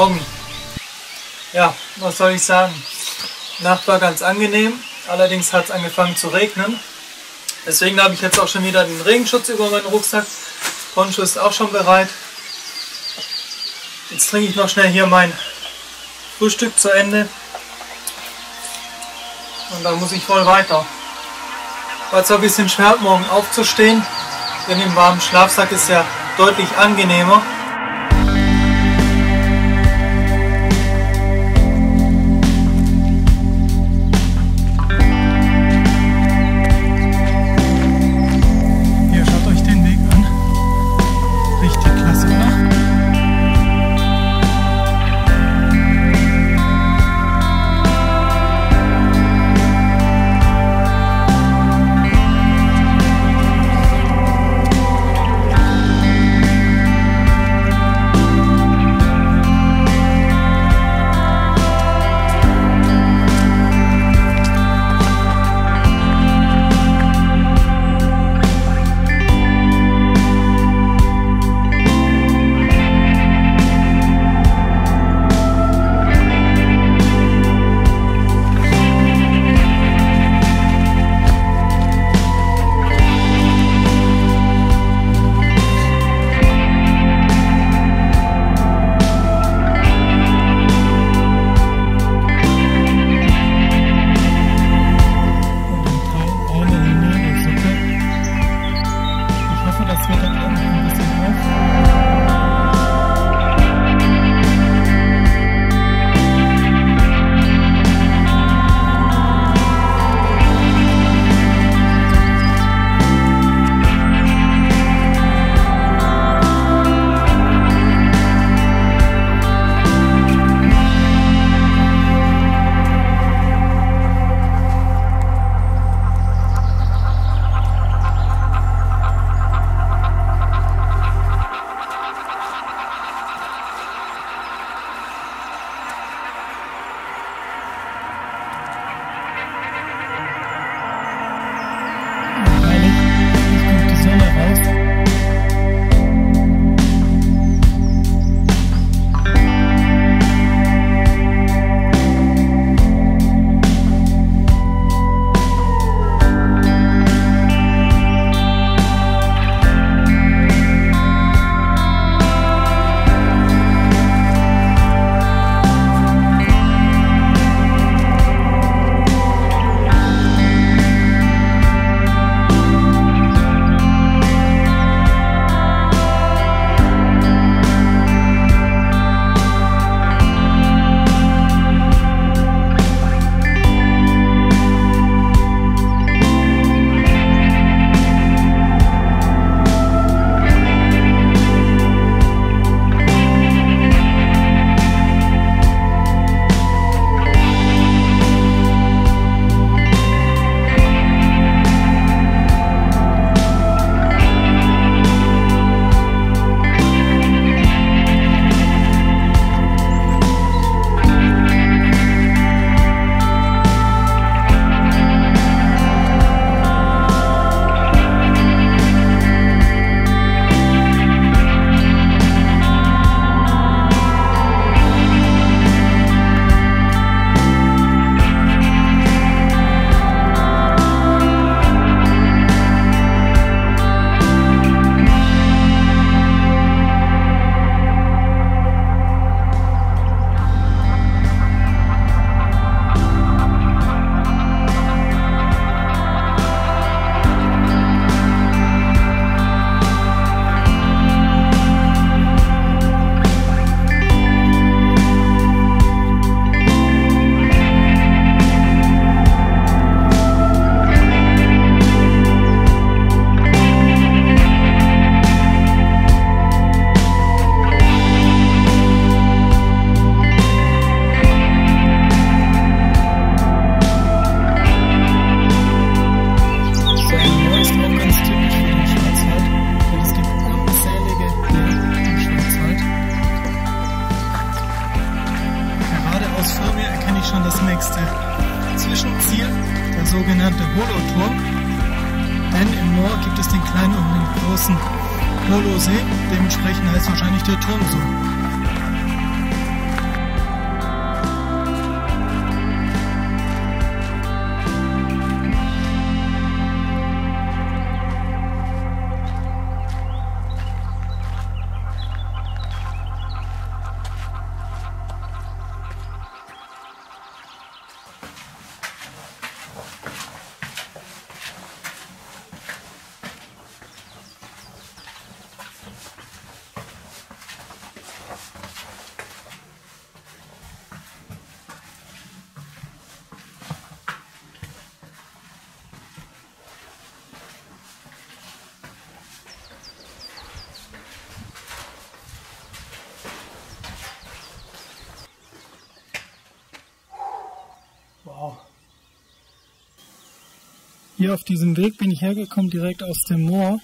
Morgen. Ja, was soll ich sagen? Nacht war ganz angenehm, allerdings hat es angefangen zu regnen. Deswegen habe ich jetzt auch schon wieder den Regenschutz über meinen Rucksack. Poncho ist auch schon bereit. Jetzt trinke ich noch schnell hier mein Frühstück zu Ende. Und dann muss ich voll weiter. War zwar ein bisschen schwer, morgen aufzustehen, denn im warmen Schlafsack ist ja deutlich angenehmer. Sogenannte Holoturm, denn im Moor gibt es den kleinen und den großen Holosee, dementsprechend heißt wahrscheinlich der Turm so. Hier auf diesem Weg bin ich hergekommen, direkt aus dem Moor.